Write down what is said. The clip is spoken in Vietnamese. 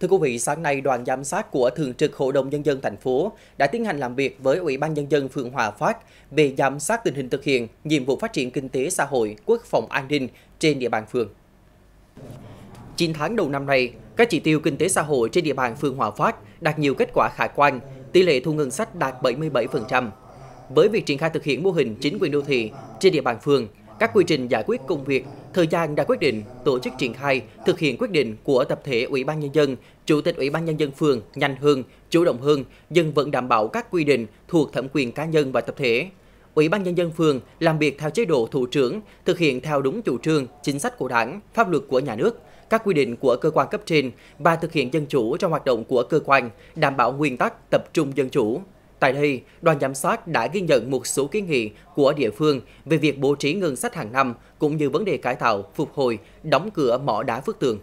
Thưa quý vị, sáng nay đoàn giám sát của Thường trực Hội đồng Nhân dân thành phố đã tiến hành làm việc với Ủy ban Nhân dân phường Hòa Phát về giám sát tình hình thực hiện nhiệm vụ phát triển kinh tế xã hội, quốc phòng an ninh trên địa bàn phường. 9 tháng đầu năm nay, các chỉ tiêu kinh tế xã hội trên địa bàn phường Hòa Phát đạt nhiều kết quả khả quan, tỷ lệ thu ngân sách đạt 77%. Với việc triển khai thực hiện mô hình chính quyền đô thị trên địa bàn phường, các quy trình giải quyết công việc, thời gian đã quyết định, tổ chức triển khai, thực hiện quyết định của tập thể Ủy ban Nhân dân, Chủ tịch Ủy ban Nhân dân phường nhanh hơn, chủ động hơn, nhưng vẫn đảm bảo các quy định thuộc thẩm quyền cá nhân và tập thể. Ủy ban Nhân dân phường làm việc theo chế độ thủ trưởng, thực hiện theo đúng chủ trương, chính sách của đảng, pháp luật của nhà nước, các quy định của cơ quan cấp trên và thực hiện dân chủ trong hoạt động của cơ quan, đảm bảo nguyên tắc tập trung dân chủ, Tại đây, đoàn giám sát đã ghi nhận một số kiến nghị của địa phương về việc bố trí ngân sách hàng năm cũng như vấn đề cải tạo, phục hồi, đóng cửa mỏ đá Phước Tường.